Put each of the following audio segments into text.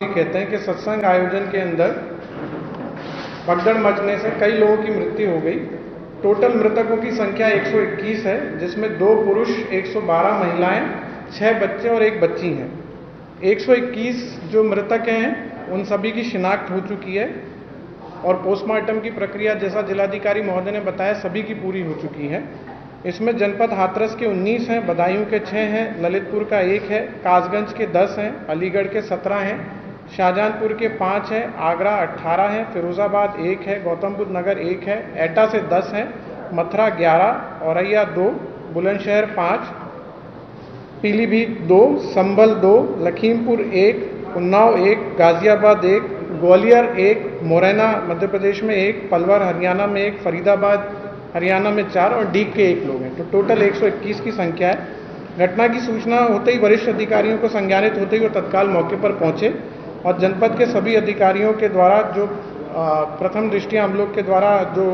कहते हैं कि सत्संग आयोजन के अंदर भगदड़ मचने से कई लोगों की मृत्यु हो गई। टोटल मृतकों की संख्या 121 है, जिसमें दो पुरुष 112 महिलाएँ, छह बच्चे और एक बच्ची हैं। 121 जो मृतक हैं, उन सभी की शिनाख्त हो चुकी है और पोस्टमार्टम की प्रक्रिया जैसा जिलाधिकारी महोदय ने बताया, सभी की पूरी हो चुकी है। इसमें जनपद हाथरस के 19 हैं, बदायूं के 6 हैं, ललितपुर का एक है, कासगंज के 10 हैं, अलीगढ़ के 17 हैं शाहजहांपुर के पाँच हैं, आगरा 18 हैं, फिरोजाबाद एक है गौतम बुद्ध नगर एक है एटा से 10 हैं, मथुरा 11 औरैया दो, बुलंदशहर पाँच, पीलीभीत दो, संभल दो, लखीमपुर एक, उन्नाव एक, गाजियाबाद एक, ग्वालियर एक, मुरैना मध्य प्रदेश में एक पलवर हरियाणा में एक, फरीदाबाद हरियाणा में चार और डीग के एक लोग हैं। तो टोटल 121 की संख्या है। घटना की सूचना होते ही वरिष्ठ अधिकारियों को संज्ञानित होते ही वो तत्काल मौके पर पहुँचे। और जनपद के सभी अधिकारियों के द्वारा जो प्रथम दृष्टि हम लोग के द्वारा जो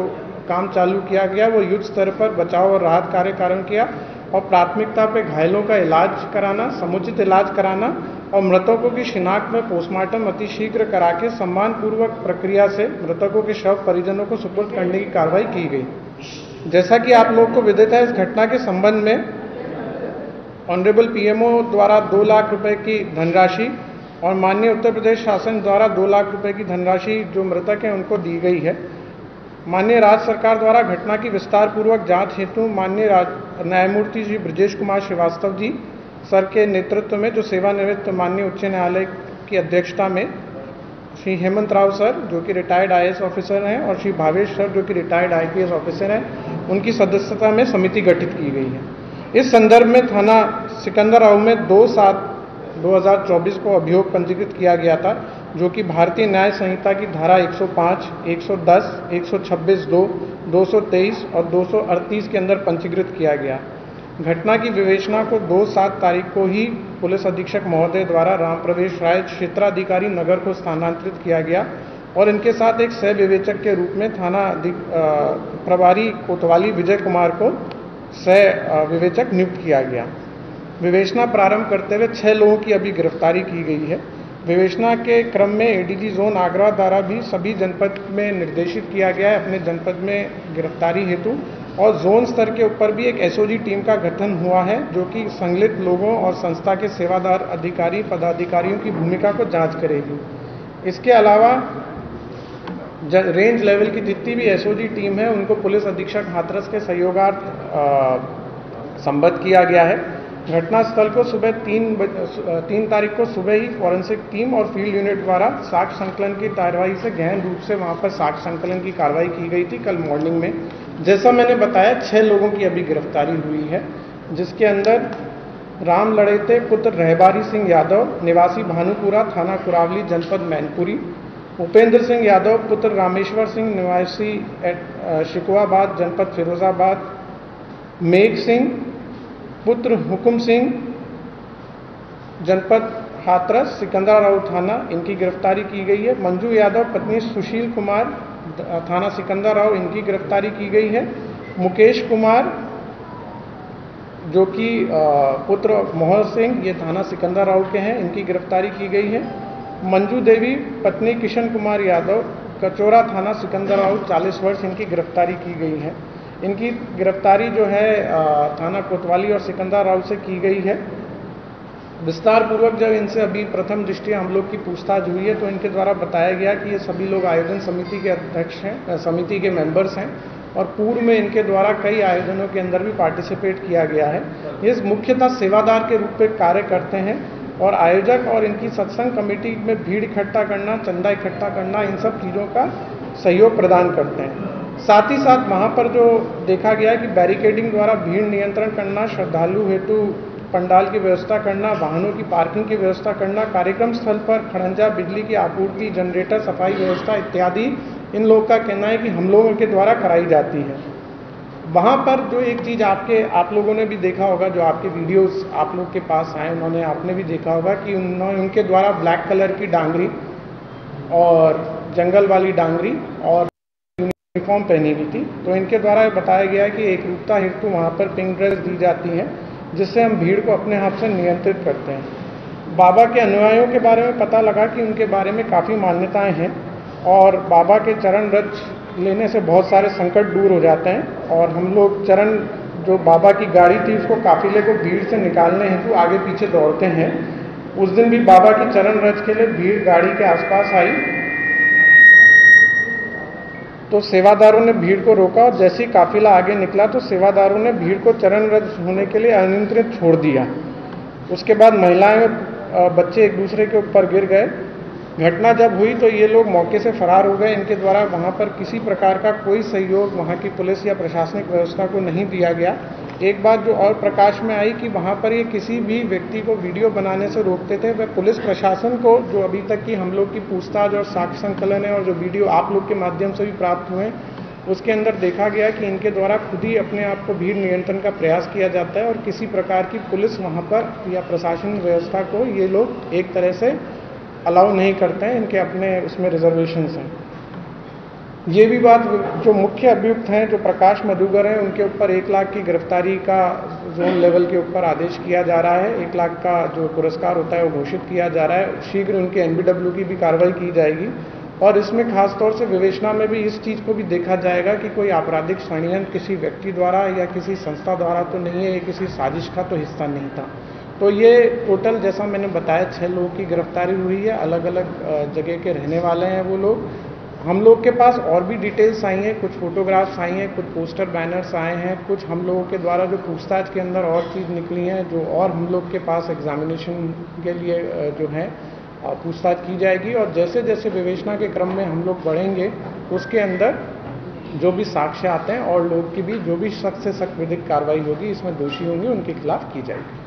काम चालू किया गया, वो युद्ध स्तर पर बचाव और राहत कार्य कारण किया और प्राथमिकता पे घायलों का इलाज कराना, समुचित इलाज कराना और मृतकों की शिनाख्त में पोस्टमार्टम अतिशीघ्र करा के सम्मानपूर्वक प्रक्रिया से मृतकों के शव परिजनों को सुपुर्द करने की कार्रवाई की गई। जैसा कि आप लोग को विदित है, इस घटना के संबंध में ऑनरेबल पीएमओ द्वारा दो लाख रुपए की धनराशि और माननीय उत्तर प्रदेश शासन द्वारा दो लाख रुपए की धनराशि जो मृतक हैं, उनको दी गई है। माननीय राज्य सरकार द्वारा घटना की विस्तार पूर्वक जाँच हेतु माननीय न्यायमूर्ति जी ब्रजेश कुमार श्रीवास्तव जी, सर के नेतृत्व में, जो सेवानिवृत्त माननीय उच्च न्यायालय की अध्यक्षता में, श्री हेमंत राव सर, जो कि रिटायर्ड आईएएस ऑफिसर हैं, और श्री भावेश सर, जो कि रिटायर्ड आईपीएस ऑफिसर हैं, उनकी सदस्यता में समिति गठित की गई है। इस संदर्भ में थाना सिकंदराव में दो सात 2024 को अभियोग पंजीकृत किया गया था जो कि भारतीय न्याय संहिता की धारा 105, 110, 126 दो 223 और 238 के अंदर पंजीकृत किया गया। घटना की विवेचना को दो सात तारीख को ही पुलिस अधीक्षक महोदय द्वारा राम प्रवेश राय क्षेत्राधिकारी नगर को स्थानांतरित किया गया और इनके साथ एक सह विवेचक के रूप में थाना प्रभारी कोतवाली विजय कुमार को सह विवेचक नियुक्त किया गया। विवेचना प्रारंभ करते हुए छह लोगों की अभी गिरफ्तारी की गई है। विवेचना के क्रम में एडीजी जोन आगरा द्वारा भी सभी जनपद में निर्देशित किया गया है अपने जनपद में गिरफ्तारी हेतु। और जोन स्तर के ऊपर भी एक एसओजी टीम का गठन हुआ है, जो कि संगलित लोगों और संस्था के सेवादार अधिकारी, पदाधिकारियों की भूमिका को जाँच करेगी। इसके अलावा रेंज लेवल की जितनी भी एसओजी टीम है, उनको पुलिस अधीक्षक हाथरस के सहयोगार्थ संबद्ध किया गया है। घटनास्थल को सुबह तीन तीन तारीख को सुबह ही फॉरेंसिक टीम और फ़ील्ड यूनिट द्वारा साक्ष संकलन की कार्रवाई से गहन रूप से वहाँ पर साक्ष संकलन की कार्रवाई की गई थी कल मॉर्निंग में। जैसा मैंने बताया, छह लोगों की अभी गिरफ्तारी हुई है, जिसके अंदर राम लड़ेते, पुत्र रहबारी सिंह यादव, निवासी भानुपुरा, थाना कुरावली, जनपद मैनपुरी, उपेंद्र सिंह यादव, पुत्र रामेश्वर सिंह, निवासी शिकवाबाद जनपद फिरोजाबाद, मेघ सिंह पुत्र हुकुम सिंह, जनपद हाथरस सिकंदरा राव थाना, इनकी गिरफ्तारी की गई है। मंजू यादव, पत्नी सुशील कुमार, थाना सिकंदरा सिकंदराव इनकी गिरफ्तारी की गई है। मुकेश कुमार, जो कि पुत्र मोहन सिंह, ये थाना सिकंदरा सिकंदराव के हैं, इनकी गिरफ्तारी की गई है। मंजू देवी, पत्नी किशन कुमार यादव, कचोरा थाना सिकंदरा सिकंदराव 40 वर्ष इनकी गिरफ्तारी की गई है। इनकी गिरफ्तारी जो है थाना कोतवाली और सिकंदर राव से की गई है। विस्तार पूर्वक जब इनसे अभी प्रथम दृष्टि हम लोग की पूछताछ हुई है तो इनके द्वारा बताया गया कि ये सभी लोग आयोजन समिति के अध्यक्ष हैं समिति के मेंबर्स हैं और पूर्व में इनके द्वारा कई आयोजनों के अंदर भी पार्टिसिपेट किया गया है। ये मुख्यतः सेवादार के रूप में कार्य करते हैं और आयोजक और इनकी सत्संग कमेटी में भीड़ इकट्ठा करना, चंदा इकट्ठा करना, इन सब चीज़ों का सहयोग प्रदान करते हैं। साथ ही साथ वहाँ पर जो देखा गया कि बैरिकेडिंग द्वारा भीड़ नियंत्रण करना, श्रद्धालु हेतु पंडाल की व्यवस्था करना, वाहनों की पार्किंग की व्यवस्था करना, कार्यक्रम स्थल पर खड़ंजा बिजली की आपूर्ति जनरेटर सफ़ाई व्यवस्था इत्यादि, इन लोगों का कहना है कि हम लोगों के द्वारा कराई जाती है। वहाँ पर जो एक चीज़ आपके, आप लोगों ने भी देखा होगा, जो आपके वीडियोस आप लोग के पास आए, उन्होंने आपने भी देखा होगा कि उन्होंने, उनके द्वारा ब्लैक कलर की डांगरी और जंगल वाली डांगरी और यूनिफॉर्म पहनी हुई थी। तो इनके द्वारा बताया गया कि एक रूपता हेतु वहाँ पर पिंक ड्रेस दी जाती है, जिससे हम भीड़ को अपने हाथ से नियंत्रित करते हैं। बाबा के अनुयायियों के बारे में पता लगा कि उनके बारे में काफ़ी मान्यताएँ हैं और बाबा के चरण रज लेने से बहुत सारे संकट दूर हो जाते हैं और हम लोग चरण, जो बाबा की गाड़ी थी, उसको काफिले को भीड़ से निकालने हेतु आगे पीछे दौड़ते हैं। उस दिन भी बाबा की चरण रज के लिए भीड़ गाड़ी के आसपास आई तो सेवादारों ने भीड़ को रोका और जैसे ही काफिला आगे निकला तो सेवादारों ने भीड़ को चरण रज होने के लिए अनियंत्रित छोड़ दिया। उसके बाद महिलाएँ और बच्चे एक दूसरे के ऊपर गिर गए। घटना जब हुई तो ये लोग मौके से फरार हो गए। इनके द्वारा वहाँ पर किसी प्रकार का कोई सहयोग वहाँ की पुलिस या प्रशासनिक व्यवस्था को नहीं दिया गया। एक बात जो और प्रकाश में आई कि वहाँ पर ये किसी भी व्यक्ति को वीडियो बनाने से रोकते थे। वह पुलिस प्रशासन को जो अभी तक की हम लोग की पूछताछ और साक्ष्य संकलन है और जो वीडियो आप लोग के माध्यम से भी प्राप्त हुए उसके अंदर देखा गया कि इनके द्वारा खुद ही अपने आप को भीड़ नियंत्रण का प्रयास किया जाता है और किसी प्रकार की पुलिस वहाँ पर या प्रशासनिक व्यवस्था को ये लोग एक तरह से अलाउ नहीं करते हैं, इनके अपने उसमें रिजर्वेशन हैं। ये भी बात जो मुख्य अभियुक्त हैं, जो प्रकाश मधुगर हैं, उनके ऊपर एक लाख की गिरफ्तारी का जोन लेवल के ऊपर आदेश किया जा रहा है। एक लाख का जो पुरस्कार होता है, वो घोषित किया जा रहा है। शीघ्र उनके एनबीडब्ल्यू की भी कार्रवाई की जाएगी। और इसमें खास तौर से विवेचना में भी इस चीज़ को भी देखा जाएगा कि कोई आपराधिक षडयंत्र किसी व्यक्ति द्वारा या किसी संस्था द्वारा तो नहीं है, या किसी साजिश का तो हिस्सा नहीं था। तो ये टोटल जैसा मैंने बताया छः लोगों की गिरफ्तारी हुई है अलग अलग जगह के रहने वाले हैं वो लोग। हम लोग के पास और भी डिटेल्स आई हैं, कुछ फोटोग्राफ्स आई हैं, कुछ पोस्टर बैनर्स आए हैं, कुछ हम लोगों के द्वारा जो पूछताछ के अंदर और चीज़ निकली हैं, जो और हम लोग के पास एग्जामिनेशन के लिए जो है पूछताछ की जाएगी। और जैसे जैसे विवेचना के क्रम में हम लोग बढ़ेंगे, उसके अंदर जो भी साक्ष्य आते हैं और लोग की भी, जो भी सख्त से सख्त विधिक कार्रवाई होगी, इसमें दोषी होंगे, उनके खिलाफ की जाएगी।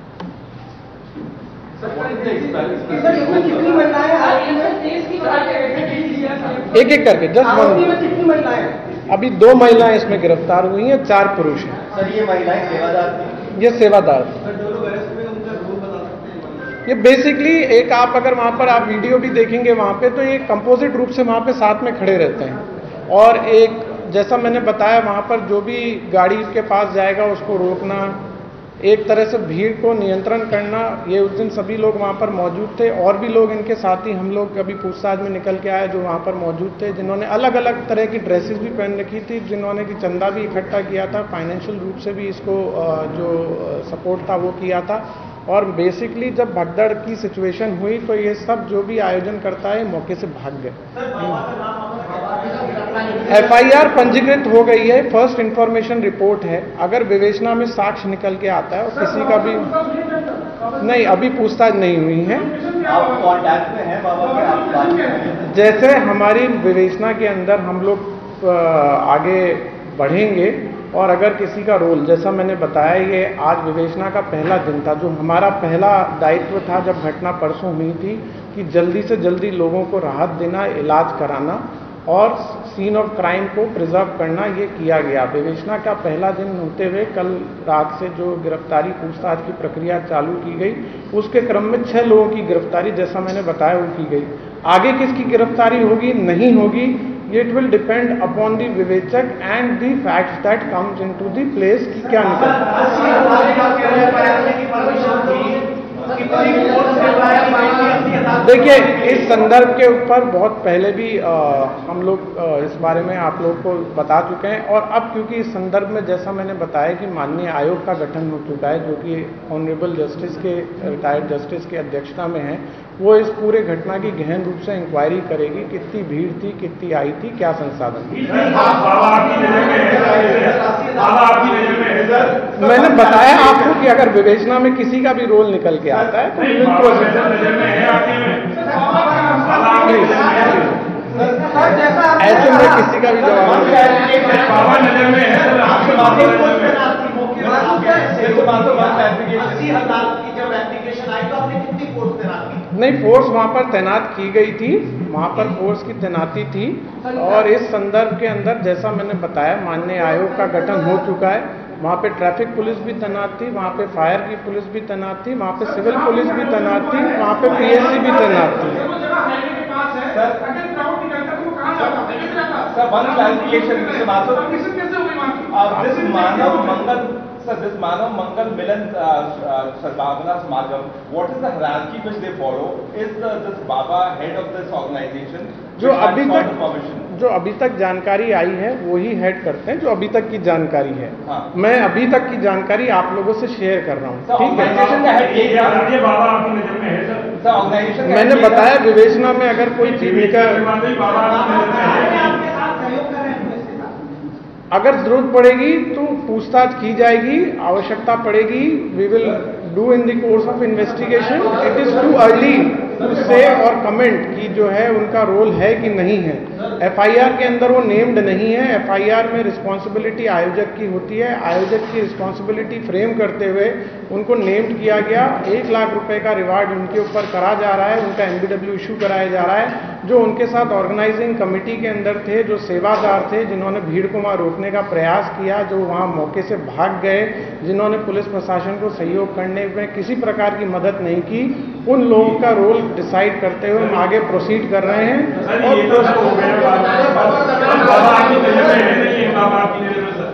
एक एक करके जस्ट वन अभी दो महिलाएँ इसमें गिरफ़्तार हुई हैं चार पुरुष हैं। सर ये महिलाएँ सेवादार ये सेवादार ये बेसिकली एक आप अगर वहाँ पर आप वीडियो भी देखेंगे वहाँ पे तो ये कंपोजिट रूप से वहाँ पे साथ में खड़े रहते हैं। और एक जैसा मैंने बताया वहाँ पर जो भी गाड़ी के पास जाएगा उसको रोकना एक तरह से भीड़ को नियंत्रण करना, ये उस दिन सभी लोग वहाँ पर मौजूद थे। और भी लोग इनके साथ ही हम लोग अभी पूछताछ में निकल के आए जो वहाँ पर मौजूद थे, जिन्होंने अलग अलग तरह की ड्रेसेस भी पहन रखी थी, जिन्होंने कि चंदा भी इकट्ठा किया था, फाइनेंशियल रूप से भी इसको जो सपोर्ट था वो किया था। और बेसिकली जब भगदड़ की सिचुएशन हुई तो ये सब जो भी आयोजन करता है मौके से भाग गए। एफआईआर पंजीकृत हो गई है फ़र्स्ट इंफॉर्मेशन रिपोर्ट है। अगर विवेचना में साक्ष्य निकल के आता है और किसी का भी नहीं अभी पूछताछ नहीं हुई है। आप कॉन्टैक्ट में हैं बाबा के जैसे हमारी विवेचना के अंदर हम लोग आगे बढ़ेंगे और अगर किसी का रोल जैसा मैंने बताया ये आज विवेचना का पहला दिन था जो हमारा पहला दायित्व था जब घटना परसों हुई थी कि जल्दी से जल्दी लोगों को राहत देना इलाज कराना। और सीन ऑफ़ क्राइम को प्रिजर्व करना ये किया गया। विवेचना का पहला दिन होते हुए कल रात से जो गिरफ्तारी पूछताछ की प्रक्रिया चालू की गई, उसके क्रम में छह लोगों की गिरफ्तारी जैसा मैंने बताया वो की गई। आगे किसकी गिरफ्तारी होगी, नहीं होगी it will depend upon the विवेचक and the facts that comes into the place की क्या निकल देखिए इस संदर्भ के ऊपर बहुत पहले भी आ, हम लोग इस बारे में आप लोगों को बता चुके हैं। और अब क्योंकि इस संदर्भ में जैसा मैंने बताया कि माननीय आयोग का गठन हो चुका है जो कि ऑनरेबल जस्टिस के रिटायर्ड जस्टिस की अध्यक्षता में है वो इस पूरे घटना की गहन रूप से इंक्वायरी करेगी कितनी भीड़ थी कितनी आई थी क्या संसाधन मैंने बताया आपको कि अगर विवेचना में किसी का भी रोल निकल के आता है तो ऐसे में किसी का भी जवाब नहीं फोर्स वहाँ पर तैनात की गई थी। वहाँ पर फोर्स की तैनाती थी। और इस संदर्भ के अंदर जैसा मैंने बताया माननीय आयोग का गठन हो चुका है। वहाँ पे ट्रैफ़िक पुलिस भी तैनात थी वहाँ पे फायर की पुलिस भी तैनात थी वहाँ पे सिविल पुलिस भी तैनात थी वहाँ पे पीएससी भी तैनात थी। मानव Mangal Sir, this Manav Mangal Milan uh, uh, Samagam, what is the hierarchy which they follow? Is the, this Baba head of this organization? जो अभी तक जो अभी तक जानकारी आई है वही हेड करते हैं जो अभी तक की जानकारी है हाँ। मैं अभी तक की जानकारी आप लोगों से शेयर कर रहा हूँ ठीक है का है मैंने बताया विवेचना में अगर कोई चीज़ निकल बाबा आपकी नज़र में है अगर ज़रूरत पड़ेगी तो पूछताछ की जाएगी, आवश्यकता पड़ेगी। We will do in the course of investigation it is too early to say और कमेंट कि जो है, उनका रोल है कि नहीं है। एफआईआर के अंदर वो नेम्ड नहीं है। एफआईआर में रिस्पॉन्सिबिलिटी आयोजक की होती है। आयोजक की रिस्पॉन्सिबिलिटी फ्रेम करते हुए उनको नेम्ड किया गया। एक लाख रुपए का रिवार्ड उनके ऊपर करा जा रहा है। उनका एमबीडब्ल्यू इशू कराया जा रहा है, जो उनके साथ ऑर्गेनाइजिंग कमेटी के अंदर थे, जो सेवादार थे, जिन्होंने भीड़ को वहाँ रोकने का प्रयास किया, जो वहाँ मौके से भाग गए, जिन्होंने पुलिस प्रशासन को सहयोग करने में किसी प्रकार की मदद नहीं की। उन लोगों का रोल डिसाइड करते हुए हम आगे प्रोसीड कर रहे हैं। और तो हो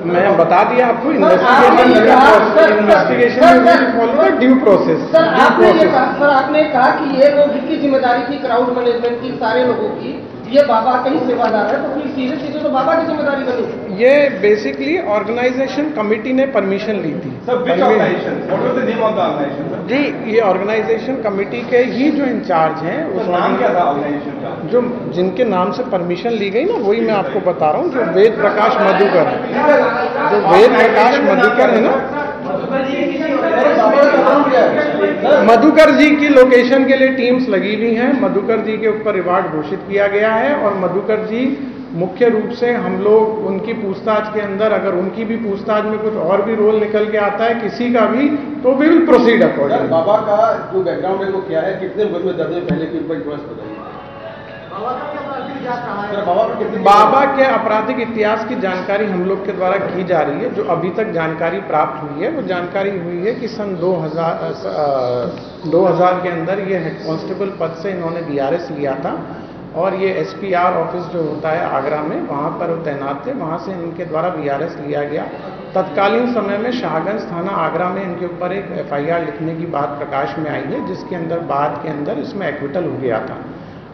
में बता दिया आपको investigation investigation follow due process sir आपने कहा सर आपने कहा कि ये लोग की ज़िम्मेदारी थी क्राउड मैनेजमेंट की सारे लोगों की। ये बाबा का ही सेवादार है तो फिर सीधे सीधे तो बाबा की ज़िम्मेदारी बनी ये बेसिकली ऑर्गेनाइजेशन कमेटी ने परमिशन ली थी? जी ये ऑर्गेनाइजेशन कमिटी के ही जो इंचार्ज हैं उस नाम क्या था organization का? जो जिनके नाम से परमिशन ली गई ना वही मैं आपको बता रहा हूँ जो वेद प्रकाश मधुकर जो वेद प्रकाश मधुकर है ना मधुकर जी की लोकेशन के लिए टीम्स लगी हुई हैं। मधुकर जी के ऊपर रिवार्ड घोषित किया गया है और मधुकर जी मुख्य रूप से हम लोग उनकी पूछताछ के अंदर अगर उनकी भी पूछताछ में कुछ और भी रोल निकल के आता है किसी का भी तो वी विल प्रोसीड अकॉर्डिंग बाबा का जो बैकग्राउंड है वो क्या है? कितने दर्ज है? पहले के बताइए। बाबा का कितने बाबा के आपराधिक इतिहास की जानकारी हम लोग के द्वारा की जा रही है जो अभी तक जानकारी प्राप्त हुई है वो जानकारी हुई है कि सन 2000 अ, स- अ, 2000 के अंदर ये हेड कांस्टेबल पद से इन्होंने बीआरएस लिया था और ये एसपीआर ऑफ़िस जो होता है आगरा में वहाँ पर वो तैनात थे वहाँ से इनके द्वारा बीआरएस लिया गया। तत्कालीन समय में शाहगंज थाना आगरा में इनके ऊपर एक एफआईआर लिखने की बात प्रकाश में आई है जिसके अंदर बाद के अंदर इसमें एक्विटल हो गया था।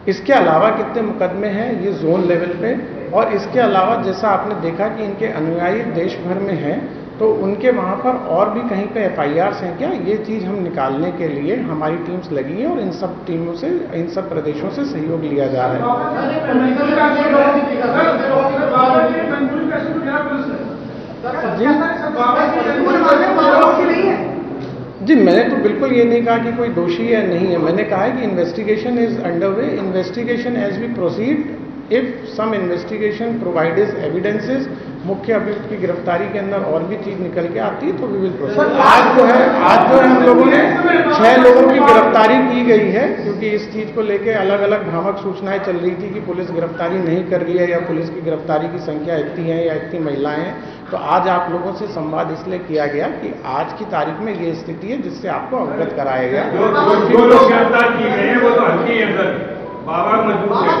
इसके अलावा कितने मुकदमे हैं ये जोन लेवल पे और इसके अलावा जैसा आपने देखा कि इनके अनुयायी देश भर में हैं तो उनके वहाँ पर और भी कहीं पे एफ़ हैं क्या ये चीज़ हम निकालने के लिए हमारी टीम्स लगी हैं और इन सब टीमों से इन सब प्रदेशों से सहयोग लिया जा रहा है जी मैंने तो बिल्कुल ये नहीं कहा कि कोई दोषी है नहीं है। मैंने कहा है कि investigation is under way investigation as we proceed if some investigation provides evidences मुख्य अभियुक्त की गिरफ्तारी के अंदर और भी चीज़ निकल के आती है तो वी विल प्रोसीड आज जो है आज जो है हम लोगों ने छह लोगों की गिरफ्तारी की गई है क्योंकि इस चीज़ को लेकर अलग अलग भ्रामक सूचनाएँ चल रही थी कि पुलिस गिरफ्तारी नहीं कर रही है या पुलिस की गिरफ्तारी की संख्या इतनी है या इतनी महिलाएँ हैं। तो आज आप लोगों से संवाद इसलिए किया गया कि आज की तारीख में ये स्थिति है जिससे आपको अवगत कराया गया। जो जो- जो लोग गिरफ़्तार किए गए हैं वो तो हल्की है सर। बाबा मज़बूत है।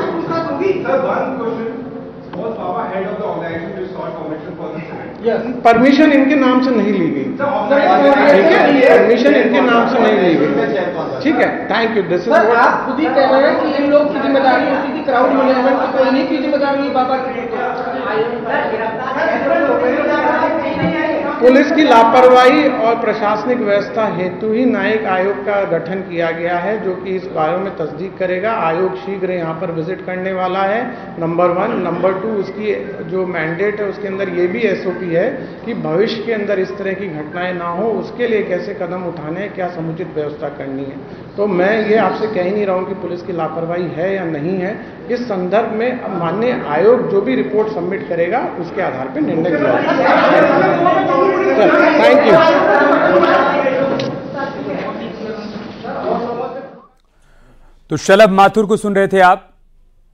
परमिशन इनके नाम से नहीं ली गई। ठीक है? परमिशन इनके नाम से नहीं ली गई। ठीक है? थैंक यू दिस इज़ आप खुद ही कह रहे हैं कि इन लोग की ज़िम्मेदारी होती थी क्राउड मैनेजमेंट की तो इन्हीं की ज़िम्मेदारी बाबा की पुलिस की लापरवाही और प्रशासनिक व्यवस्था हेतु ही न्यायिक आयोग का गठन किया गया है, जो कि इस बारे में तस्दीक करेगा। आयोग शीघ्र यहाँ पर विज़िट करने वाला है। नंबर वन नंबर टू उसकी जो मैंडेट है, उसके अंदर ये भी एसओपी है कि भविष्य के अंदर इस तरह की घटनाएँ ना हो, उसके लिए कैसे कदम उठाने हैं, क्या समुचित व्यवस्था करनी है। तो मैं ये आपसे कह ही नहीं रहा हूँ कि पुलिस की लापरवाही है या नहीं है। इस संदर्भ में माननीय आयोग जो भी रिपोर्ट सबमिट करेगा, उसके आधार पर निर्णय लिया थैंक यू तो शलभ माथुर को सुन रहे थे आप।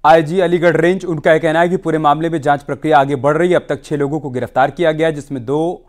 आईजी अलीगढ़ रेंज, उनका यह कहना है कि पूरे मामले में जाँच प्रक्रिया आगे बढ़ रही है। अब तक छह लोगों को गिरफ़्तार किया गया, जिसमें दो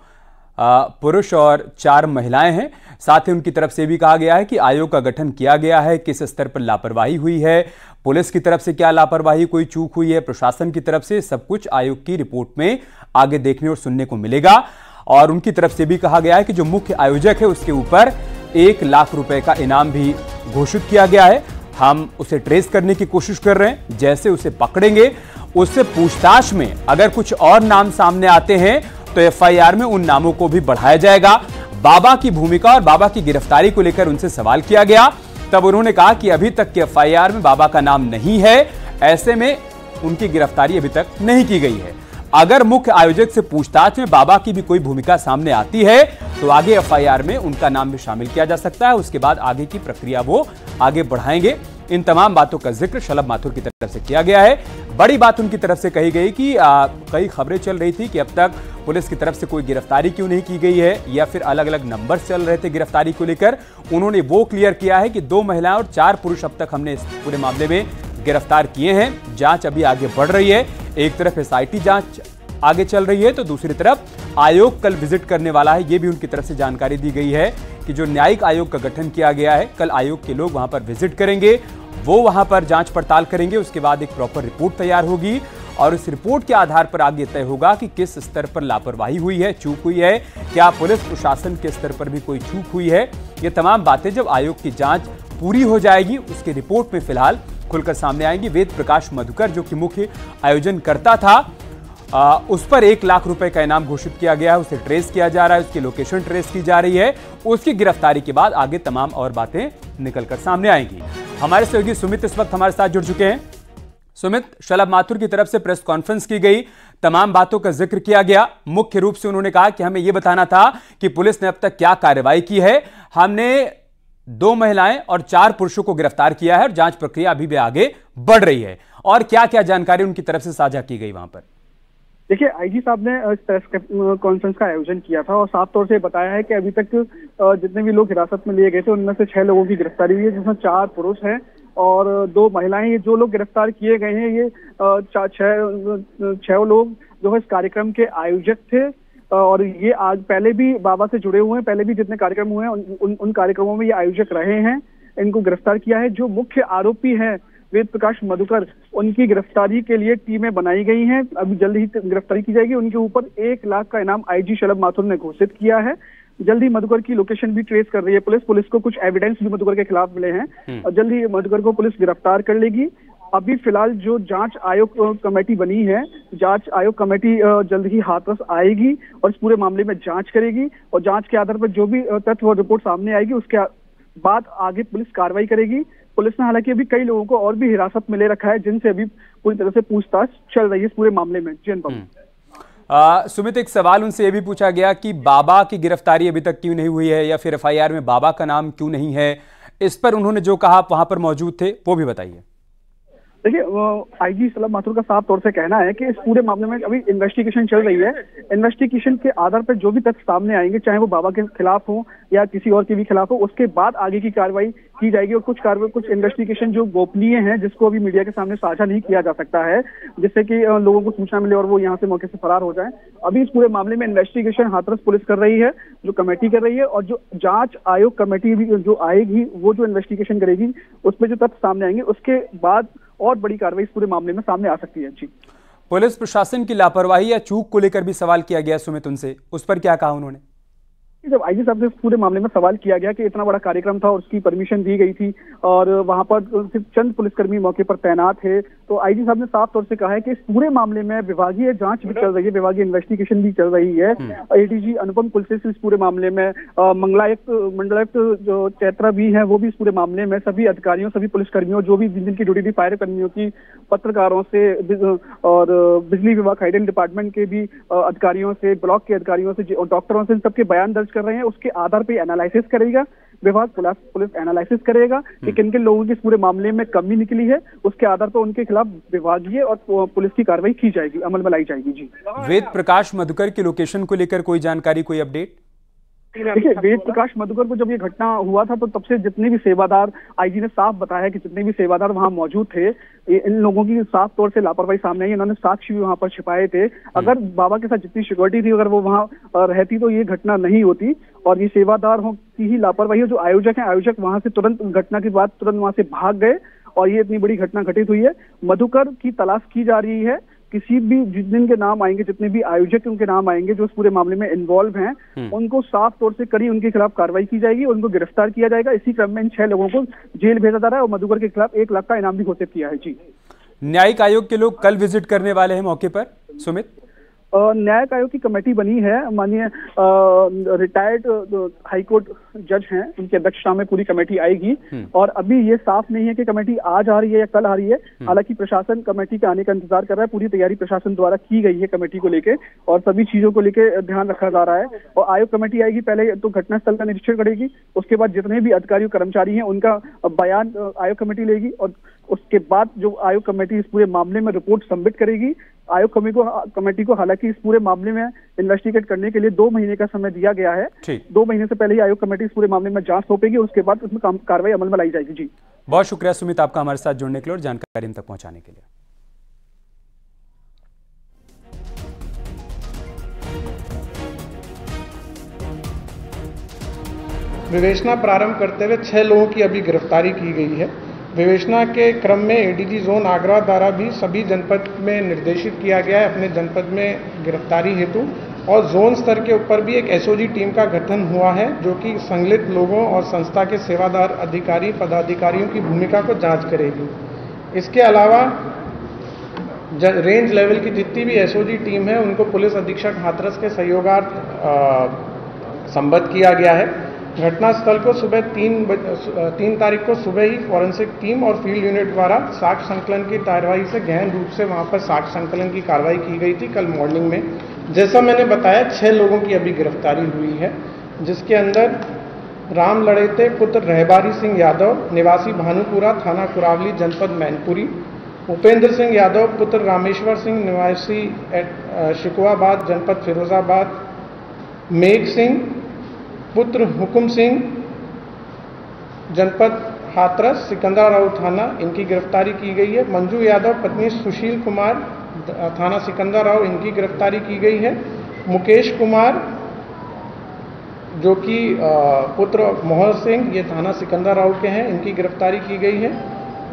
पुरुष और चार महिलाएँ हैं। साथ ही उनकी तरफ़ से भी कहा गया है कि आयोग का गठन किया गया है, किस स्तर पर लापरवाही हुई है, पुलिस की तरफ़ से क्या लापरवाही, कोई चूक हुई है, प्रशासन की तरफ़ से सब कुछ आयोग की रिपोर्ट में आगे देखने और सुनने को मिलेगा। और उनकी तरफ़ से भी कहा गया है कि जो मुख्य आयोजक है, उसके ऊपर एक लाख रुपए का इनाम भी घोषित किया गया है। हम उसे ट्रेस करने की कोशिश कर रहे हैं, जैसे उसे पकड़ेंगे, उससे पूछताछ में अगर कुछ और नाम सामने आते हैं तो एफआईआर में उन नामों को भी बढ़ाया जाएगा। बाबा की भूमिका और बाबा की गिरफ्तारी को लेकर उनसे सवाल किया गया। तब उन्होंने कहा कि अभी तक के एफआईआर में बाबा का नाम नहीं है। ऐसे में उनकी गिरफ्तारी अभी तक नहीं की गई है। अगर मुख्य आयोजक से पूछताछ में बाबा की भी कोई भूमिका सामने आती है तो आगे एफआईआर में उनका नाम भी शामिल किया जा सकता है। उसके बाद आगे की प्रक्रिया वो आगे बढ़ाएँगे। इन तमाम बातों का ज़िक्र शलभ माथुर की तरफ़ से किया गया है। बड़ी बात उनकी तरफ़ से कही गई कि आ, कई खबरें चल रही थी कि अब तक पुलिस की तरफ़ से कोई गिरफ्तारी क्यों नहीं की गई है या फिर अलग अलग नंबर चल रहे थे गिरफ्तारी को लेकर। उन्होंने वो क्लियर किया है कि दो महिलाएँ और चार पुरुष अब तक हमने इस पूरे मामले में गिरफ़्तार किए हैं। जाँच अभी आगे बढ़ रही है। एक तरफ़ एसआईटी जाँच आगे चल रही है तो दूसरी तरफ़ आयोग कल विज़िट करने वाला है। ये भी उनकी तरफ़ से जानकारी दी गई है कि जो न्यायिक आयोग का गठन किया गया है कल आयोग के लोग वहाँ पर विज़िट करेंगे। वो वहाँ पर जाँच पड़ताल करेंगे, उसके बाद एक प्रॉपर रिपोर्ट तैयार होगी और इस रिपोर्ट के आधार पर आगे तय होगा कि किस स्तर पर लापरवाही हुई है चूक हुई है, क्या पुलिस प्रशासन के स्तर पर भी कोई चूक हुई है। ये तमाम बातें जब आयोग की जाँच पूरी हो जाएगी, उसकी रिपोर्ट में फ़िलहाल खुलकर सामने आएँगी। वेद प्रकाश मधुकर, जो कि मुख्य आयोजनकर्ता था आ, उस पर एक लाख रुपए का इनाम घोषित किया गया है उसे ट्रेस किया जा रहा है उसकी लोकेशन ट्रेस की जा रही है उसकी गिरफ्तारी के बाद आगे तमाम और बातें निकलकर सामने आएँगी। हमारे सहयोगी सुमित इस वक्त हमारे साथ जुड़ चुके हैं। सुमित शलभ माथुर की तरफ़ से प्रेस कॉन्फ्रेंस की गई तमाम बातों का ज़िक्र किया गया। मुख्य रूप से उन्होंने कहा कि हमें यह बताना था कि पुलिस ने अब तक क्या कार्रवाई की है। हमने दो महिलाएँ और चार पुरुषों को गिरफ़्तार किया है और जाँच प्रक्रिया अभी भी आगे बढ़ रही है। और क्या क्या जानकारी उनकी तरफ़ से साझा की गई वहाँ पर? देखिए आईजी साहब ने इस प्रेस कॉन्फ्रेंस का आयोजन किया था और साफ़ तौर से बताया है कि अभी तक जितने भी लोग हिरासत में लिए गए थे उनमें से छह लोगों की गिरफ्तारी हुई है जिसमें चार पुरुष हैं और दो महिलाएँ जो लोग गिरफ़्तार किए गए हैं ये छह छह लोग जो है इस कार्यक्रम के आयोजक थे। और ये आज पहले भी बाबा से जुड़े हुए हैं पहले भी जितने कार्यक्रम हुए हैं उन, उन, उन कार्यक्रमों में ये आयोजक रहे हैं इनको गिरफ़्तार किया है। जो मुख्य आरोपी हैं वेद प्रकाश मधुकर उनकी गिरफ्तारी के लिए टीमें बनाई गई हैं। अभी जल्द ही गिरफ्तारी की जाएगी। उनके ऊपर एक लाख का इनाम आईजी शलभ माथुर ने घोषित किया है। जल्द ही मधुकर की लोकेशन भी ट्रेस कर रही है पुलिस। पुलिस को कुछ एविडेंस भी मधुकर के खिलाफ मिले हैं। हम्म। और जल्द ही मधुकर को पुलिस गिरफ़्तार कर लेगी। अभी फ़िलहाल जो जाँच आयोग कमेटी बनी है जाँच आयोग कमेटी जल्द ही हाथरस आएगी और इस पूरे मामले में जाँच करेगी। और जाँच के आधार पर जो भी तथ्य और रिपोर्ट सामने आएगी उसके बाद आगे पुलिस कार्रवाई करेगी। पुलिस ने हालाँकि अभी कई लोगों को और भी हिरासत में ले रखा है, जिनसे अभी पूरी तरह से पूछताछ चल रही है इस पूरे मामले में। जैन बाबू। हम्म। सुमित, एक सवाल उनसे ये भी पूछा गया कि बाबा की गिरफ्तारी अभी तक क्यों नहीं हुई है, या फिर एफआईआर में बाबा का नाम क्यों नहीं है? इस पर उन्होंने जो कहा वहाँ पर मौजूद थे, वो भी बताइए। देखिए आईजी सलाम माथुर का साफ़ तौर से कहना है कि इस पूरे मामले में अभी इन्वेस्टिगेशन चल रही है। इन्वेस्टिगेशन के आधार पर जो भी तथ्य सामने आएँगे, चाहे वो बाबा के खिलाफ हो या किसी और के भी खिलाफ हो, उसके बाद आगे की कार्रवाई की जाएगी और कुछ कार्रवाई, कुछ इन्वेस्टिगेशन जो गोपनीय है, जिसको अभी मीडिया के सामने साझा नहीं किया जा सकता है, जिससे कि लोगों को सूचना मिले और वो यहाँ से मौके से फरार हो जाए। अभी इस पूरे मामले में इन्वेस्टिगेशन हाथरस पुलिस कर रही है, जो कमेटी कर रही है और जो जाँच आयोग कमेटी भी, जो आएगी, वो जो इन्वेस्टिगेशन करेगी, उसमें जो तथ्य सामने आएँगे, उसके बाद और बड़ी कार्रवाई इस पूरे मामले में सामने आ सकती है, जी। पुलिस प्रशासन की लापरवाही या चूक को लेकर भी सवाल किया गया सुमित उनसे। उस पर क्या कहा उन्होंने? जब आईजी साहब से पूरे मामले में सवाल किया गया कि इतना बड़ा कार्यक्रम था और उसकी परमिशन दी गई थी और वहाँ पर सिर्फ़ चंद पुलिसकर्मी मौके पर तैनात थे तो आईजी साहब ने साफ़ तौर से कहा है कि इस पूरे मामले में विभागीय जाँच भी चल रही है विभागीय इन्वेस्टिगेशन भी चल रही है हम्म। एडीजी अनुपम कुलसे इस पूरे मामले में मंगलायुक्त मंडलायुक्त जो चैत्रा भी है वो भी इस पूरे मामले में सभी अधिकारियों सभी पुलिसकर्मियों जो भी जिन जिनकी ड्यूटी थी फायर कर्मियों की पत्रकारों से और बिजली विभाग हाइडेंट डिपार्टमेंट के भी अधिकारियों से ब्लॉक के अधिकारियों से डॉक्टरों से सबके बयान दर्ज कर रहे हैं उसके आधार पर एनालिसिस करेगा। विभाग पुलिस पुलिस एनालिसिस करेगा कि हम्म। किन किन लोगों की इस पूरे मामले में कमी निकली है। उसके आधार पर उनके खिलाफ विभागीय और पुलिस की कार्रवाई की जाएगी अमल में लाई जाएगी जी। वेद प्रकाश मधुकर की लोकेशन को लेकर कोई जानकारी कोई अपडेट देखिए वेद प्रकाश मधुकर को जब ये घटना हुआ था तो तब से जितने भी सेवादार आईजी ने साफ़ बताया कि जितने भी सेवादार वहाँ मौजूद थे इन लोगों की साफ़ तौर से लापरवाही सामने आई इन्होंने साक्ष्य भी वहाँ पर छिपाए थे। अगर बाबा के साथ जितनी सिक्योरिटी थी अगर वो वहाँ रहती तो ये घटना नहीं होती। और ये सेवादार हो की ही लापरवाही है जो आयोजक है आयोजक वहाँ से तुरंत घटना के बाद तुरंत वहाँ से भाग गए और ये इतनी बड़ी घटना घटित हुई है। मधुकर की तलाश की जा रही है। किसी भी जिन के नाम आएँगे जितने भी आयोजक उनके नाम आएँगे जो इस पूरे मामले में इन्वॉल्व हैं उनको साफ़ तौर से कड़ी उनके खिलाफ कार्रवाई की जाएगी उनको गिरफ़्तार किया जाएगा। इसी क्रम में इन छह लोगों को जेल भेजा जा रहा है और मधुकर के खिलाफ एक लाख का इनाम भी घोषित किया है। जी। न्यायिक आयोग के लोग कल विज़िट करने वाले हैं मौके पर। सुमित? न्यायिक आयोग की कमेटी बनी है। माननीय रिटायर्ड हाईकोर्ट जज हैं। उनकी अध्यक्षता में पूरी कमेटी आएगी। और अभी ये साफ़ नहीं है कि कमेटी आज आ रही है या कल आ रही है। हालाँकि प्रशासन कमेटी के आने का इंतज़ार कर रहा है। पूरी तैयारी प्रशासन द्वारा की गई है कमेटी को लेकर और सभी चीज़ों को लेकर ध्यान रखा जा रहा है। और आयोग कमेटी आएगी पहले तो घटनास्थल का निरीक्षण करेगी। उसके बाद जितने भी अधिकारी कर्मचारी हैं उनका बयान आयोग कमेटी लेगी। और उसके बाद जो आयोग कमेटी इस पूरे मामले में रिपोर्ट सबमिट करेगी आयोग कमेटी को कमेटी को हालाँकि इस पूरे मामले में इन्वेस्टिगेट करने के लिए दो महीने का समय दिया गया है। दो महीने से पहले ही आयोग कमेटी इस पूरे मामले में जाँच सौंपेगी उसके बाद उसमें कार्रवाई अमल में लाई जाएगी। जी। बहुत शुक्रिया सुमित आपका हमारे साथ जुड़ने के लिए और जानकारी हम तक पहुँचाने के लिए। विवेचना प्रारंभ करते हुए छह लोगों की अभी गिरफ्तारी की गई है। विवेचना के क्रम में एडीजी जोन आगरा द्वारा भी सभी जनपद में निर्देशित किया गया है अपने जनपद में गिरफ्तारी हेतु। और जोन स्तर के ऊपर भी एक एसओजी टीम का गठन हुआ है, जो कि संलिप्त लोगों और संस्था के सेवादार अधिकारी, पदाधिकारियों की भूमिका को जाँच करेगी। इसके अलावा रेंज लेवल की जितनी भी एसओजी टीम है, उनको पुलिस अधीक्षक हाथरस के सहयोगार्थ संबद्ध किया गया है। घटनास्थल को सुबह तीन तीन तारीख को सुबह ही फॉरेंसिक टीम और फ़ील्ड यूनिट द्वारा साक्ष संकलन की कार्रवाई से गहन रूप से वहाँ पर साक्ष संकलन की कार्रवाई की गई थी कल मॉर्निंग में। जैसा मैंने बताया, छह लोगों की अभी गिरफ्तारी हुई है, जिसके अंदर राम लड़ेते, पुत्र रहबारी सिंह यादव, निवासी भानुपुरा थाना कुरावली, जनपद मैनपुरी, उपेंद्र सिंह यादव, पुत्र रामेश्वर सिंह, निवासी शिकवाबाद जनपद फिरोजाबाद, मेघ सिंह पुत्र हुकुम सिंह, जनपद हाथरस सिकंदराबाद थाना, इनकी गिरफ्तारी की गई है। मंजू यादव, पत्नी सुशील कुमार थाना सिकंदरा राव इनकी गिरफ्तारी की गई है। मुकेश कुमार, जो कि पुत्र मोहन सिंह, ये थाना सिकंदरा राव के हैं, इनकी गिरफ्तारी की गई है।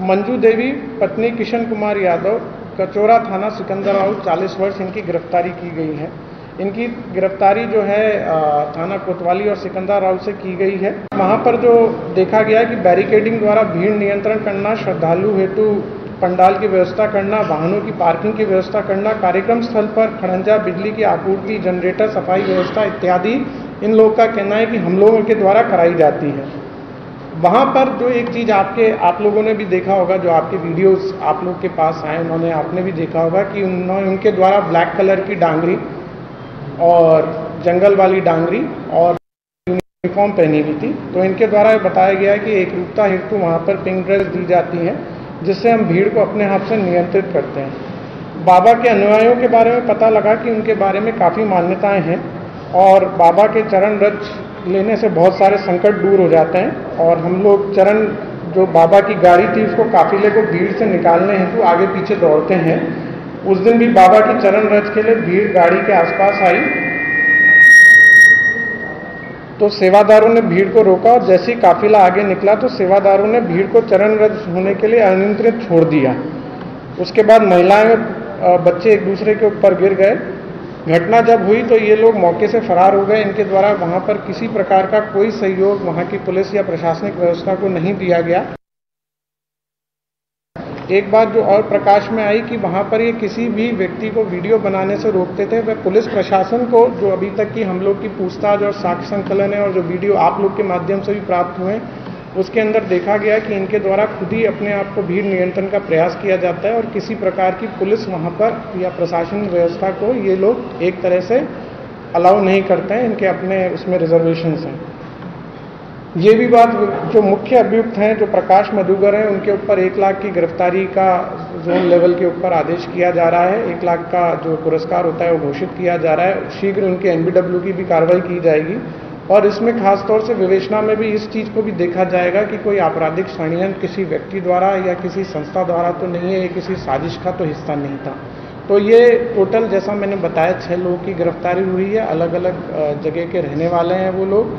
मंजू देवी, पत्नी किशन कुमार यादव, कचोरा थाना सिकंदराव 40 वर्ष इनकी गिरफ्तारी की गई है। इनकी गिरफ्तारी जो है थाना कोतवाली और सिकंदराव से की गई है। वहाँ पर जो देखा गया कि बैरिकेडिंग द्वारा भीड़ नियंत्रण करना, श्रद्धालु हेतु पंडाल की व्यवस्था करना, वाहनों की पार्किंग की व्यवस्था करना, कार्यक्रम स्थल पर खड़ंजा, बिजली की आपूर्ति, जनरेटर, सफ़ाई व्यवस्था इत्यादि, इन लोगों का कहना है कि हम लोगों के द्वारा कराई जाती है। वहाँ पर जो एक चीज़ आपके, आप लोगों ने भी देखा होगा, जो आपके वीडियोस आप लोग के पास आए, उन्होंने, आपने भी देखा होगा कि उन्होंने उनके द्वारा ब्लैक कलर की डांगरी और जंगल वाली डांगरी और यूनिफॉर्म पहनी हुई थी। तो इनके द्वारा बताया गया है कि एक रूपता हेतु वहाँ पर पिंक ड्रेस दी जाती है, जिससे हम भीड़ को अपने हाथ से नियंत्रित करते हैं। बाबा के अनुयायियों के बारे में पता लगा कि उनके बारे में काफ़ी मान्यताएँ हैं और बाबा के चरण रज लेने से बहुत सारे संकट दूर हो जाते हैं और हम लोग चरण, जो बाबा की गाड़ी थी, उसको काफिले को भीड़ से निकालने हेतु आगे पीछे दौड़ते हैं। उस दिन भी बाबा की चरण रज के लिए भीड़ गाड़ी के आसपास आई। तो सेवादारों ने भीड़ को रोका और जैसे ही काफिला आगे निकला तो सेवादारों ने भीड़ को चरण रज होने के लिए अनियंत्रित छोड़ दिया। उसके बाद महिलाएँ बच्चे एक दूसरे के ऊपर गिर गए। घटना जब हुई तो ये लोग मौके से फरार हो गए। इनके द्वारा वहाँ पर किसी प्रकार का कोई सहयोग वहाँ की पुलिस या प्रशासनिक व्यवस्था को नहीं दिया गया। एक बात जो और प्रकाश में आई कि वहाँ पर ये किसी भी व्यक्ति को वीडियो बनाने से रोकते थे, वह पुलिस प्रशासन को, जो अभी तक की हम लोग की पूछताछ और साक्ष्य संकलन है और जो वीडियो आप लोग के माध्यम से भी प्राप्त हुए उसके अंदर देखा गया कि इनके द्वारा खुद ही अपने आप को भीड़ नियंत्रण का प्रयास किया जाता है और किसी प्रकार की पुलिस वहाँ पर या प्रशासन व्यवस्था को ये लोग एक तरह से अलाउ नहीं करते हैं, इनके अपने उसमें रिजर्वेशन हैं। ये भी बात जो मुख्य अभियुक्त हैं, जो प्रकाश मधुगर हैं, उनके ऊपर एक लाख की गिरफ्तारी का जोन लेवल के ऊपर आदेश किया जा रहा है। एक लाख का जो पुरस्कार होता है, वो घोषित किया जा रहा है। शीघ्र उनके एनबीडब्ल्यू की भी कार्रवाई की जाएगी। और इसमें खास तौर से विवेचना में भी इस चीज़ को भी देखा जाएगा कि कोई आपराधिक षडयंत्र किसी व्यक्ति द्वारा या किसी संस्था द्वारा तो नहीं है, या किसी साजिश का तो हिस्सा नहीं था। तो ये टोटल जैसा मैंने बताया, छह लोगों की गिरफ्तारी हुई है। अलग अलग जगह के रहने वाले हैं वो लोग।